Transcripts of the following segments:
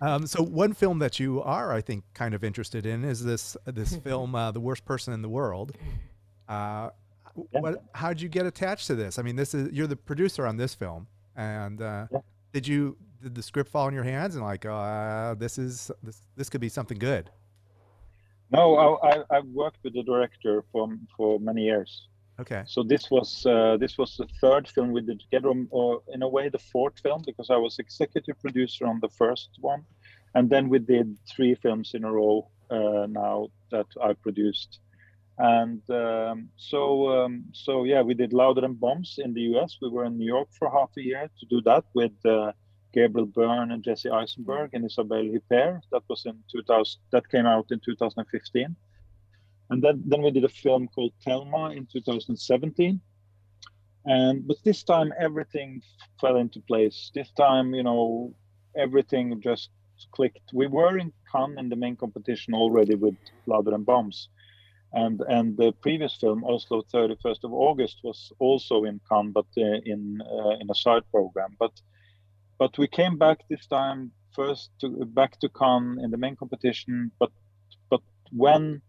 Um, so one film that you are, I think, kind of interested in is this this film, uh, "The Worst Person in the World." Uh, Yeah. what? How'd you get attached to this? I mean, this is you're the producer on this film, and uh, Yeah. did you did the script fall in your hands and like, uh, this is this this could be something good? No, I, I, I've worked with the director for for many years. Okay. So this was uh, this was the third film we did together, um, or in a way the fourth film, because I was executive producer on the first one, and then we did three films in a row uh, now that I produced, and um, so um, so yeah, we did Louder Than Bombs in the U.S. We were in New York for half a year to do that with uh, Gabriel Byrne and Jesse Eisenberg and Isabelle Huppert. That was in 2000. That came out in 2015 and then then we did a film called Thelma in 2017 and but this time everything fell into place. This time you know everything just clicked. We were in Cannes in the main competition already with Louder and Bombs. And and the previous film Oslo 31st of August was also in Cannes but uh, in uh, in a side program. But but we came back this time first to back to Cannes in the main competition. But but when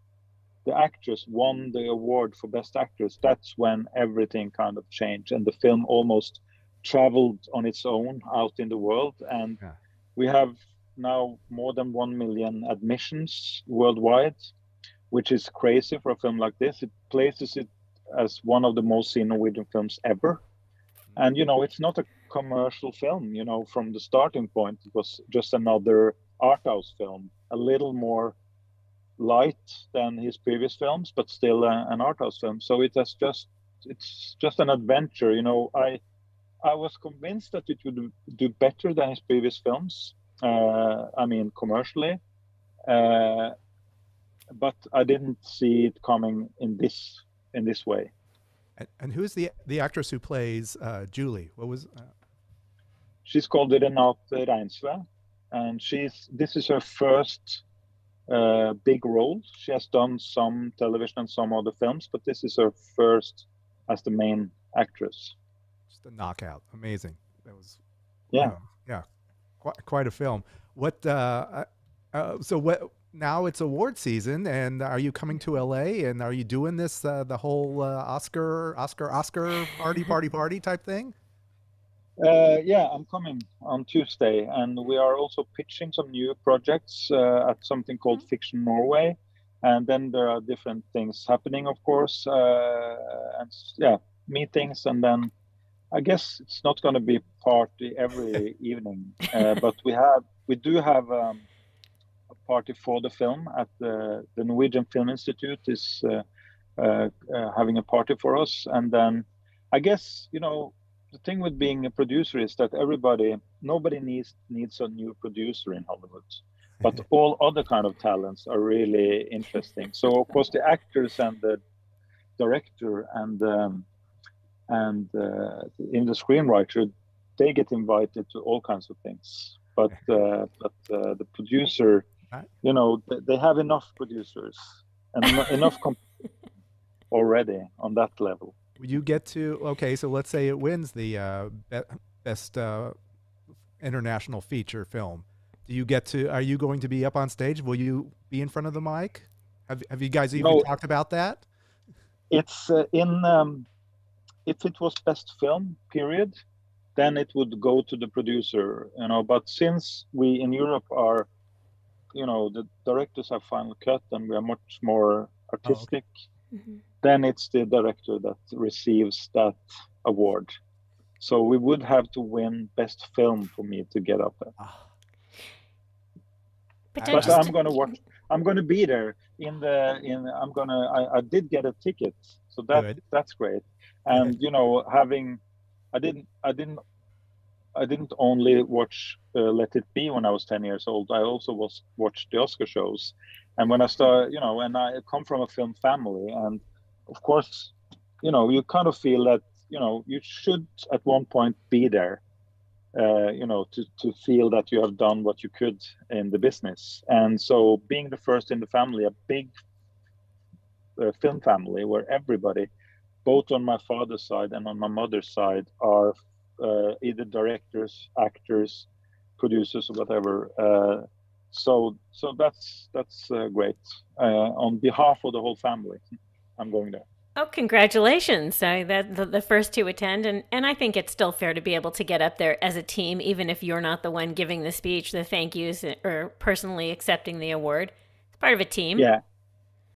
the actress won the award for best actress that's when everything kind of changed and the film almost traveled on its own out in the world. And Yeah. we have now more than 1 million admissions worldwide which is crazy for a film like this. It places it as one of the most seen norwegian films ever. And you know it's not a commercial film you know from the starting point. It was just another art house film a little more light than his previous films, but still a, an art house film. So it has just it's just an adventure. You know, I I was convinced that it would do better than his previous films. Uh, I mean, commercially, uh, but I didn't see it coming in this in this way. And, and who's the the actress who plays uh, Julie? What was? Uh, She's called Renate Reinsve, and she's this is her first uh, big role. She has done some television and some other films, but this is her first as the main actress. just a knockout. Amazing. That was. Yeah. wow, yeah. Quite quite a film. What? Uh, uh, so what? Now it's award season, and are you coming to LA? And are you doing this uh, the whole uh, Oscar Oscar Oscar party party party type thing? Uh, yeah, I'm coming on Tuesday, and we are also pitching some new projects uh, at something called Fiction Norway. And then there are different things happening, of course, uh, and yeah, meetings. And then I guess it's not going to be party every evening, uh, but we have we do have um, a party for the film at the the Norwegian Film Institute is uh, uh, uh, having a party for us, and then I guess you know the thing with being a producer is that everybody nobody needs needs a new producer in hollywood. But all other kind of talents are really interesting. So of course the actors and the director and um, and uh, in the screenwriter they get invited to all kinds of things. But uh, but uh, the producer you know they have enough producers and enough already on that level You get to okay. So let's say it wins the uh, be- best uh, international feature film. Do you get to? Are you going to be up on stage? Will you be in front of the mic? Have Have you guys even No. talked about that? it's uh, in um, if it was best film period then it would go to the producer you know but since we in europe are you know the directors have final cut and we are much more artistic Mhm. then it's the director that receives that award. So we would have to win best film for me to get up there. Ah, But I- I but just- i'm going to watch i'm going to be there in the in i'm going to I, I did get a ticket so that Good. that's great. And you know having i didn't i didn't i didn't only watch uh, let it be when i was 10 years old. I also was watched the oscar shows and when i start you know and i come from a film family and of course you know you kind of feel that you know you should at one point be there uh, you know to, to feel that you have done what you could in the business and so being the first in the family a big uh, film family where everybody both on my father's side and on my mother's side are uh, either directors actors producers or whatever. So so that's that's uh, great. Uh, on behalf of the whole family, I'm going there. Oh, congratulations! So that the, the, first to attend, and and I think it's still fair to be able to get up there as a team, even if you're not the one giving the speech, the thank yous, or personally accepting the award. It's part of a team. Yeah,